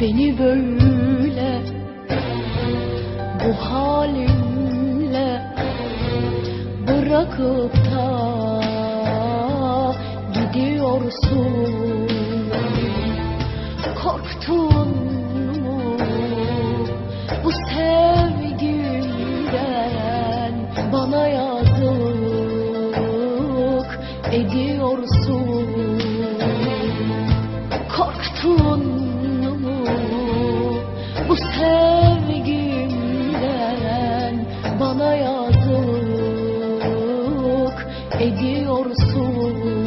Beni böyle bu halimle bırakıp da gidiyorsun. Korktun mu bu sevgimden bana yazık ediyorsun. Korktun mu bana yazık ediyorsun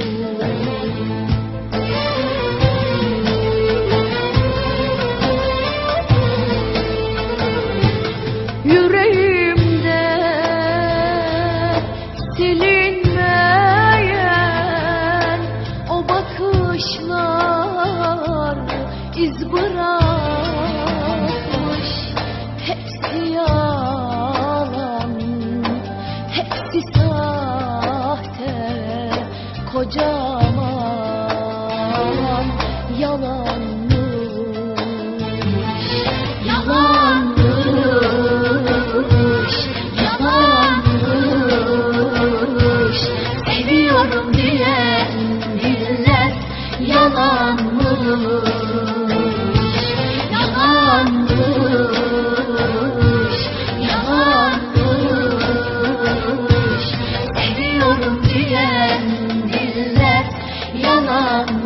Kocaman yalanmış Yalanmış, yalanmış. Seviyorum diyen yalanmış Yalanmış, yalanmış